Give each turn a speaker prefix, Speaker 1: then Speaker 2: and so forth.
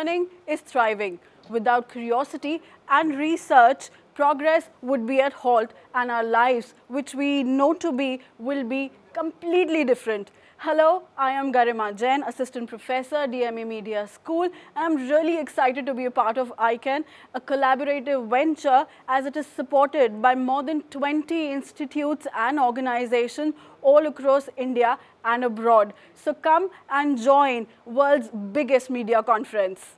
Speaker 1: learning is thriving. Without curiosity and research, progress would be at halt and our lives, which we know to be, will be completely different. Hello, I am Garima Jain, Assistant Professor, DME Media School. I'm really excited to be a part of ICAN, a collaborative venture as it is supported by more than 20 institutes and organizations all across India and abroad. So come and join world's biggest media conference.